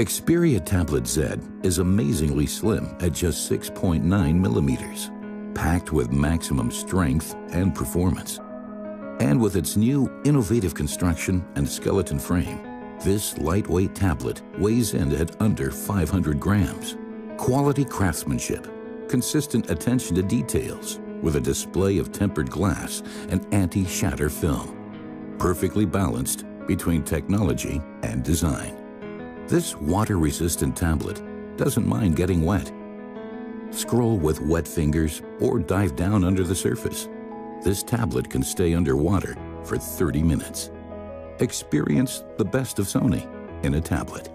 Xperia Tablet Z is amazingly slim at just 6.9 millimeters, packed with maximum strength and performance. And with its new innovative construction and skeleton frame, this lightweight tablet weighs in at under 500 grams. Quality craftsmanship, consistent attention to details, with a display of tempered glass and anti-shatter film. Perfectly balanced between technology and design. This water-resistant tablet doesn't mind getting wet. Scroll with wet fingers or dive down under the surface. This tablet can stay underwater for 30 minutes. Experience the best of Sony in a tablet.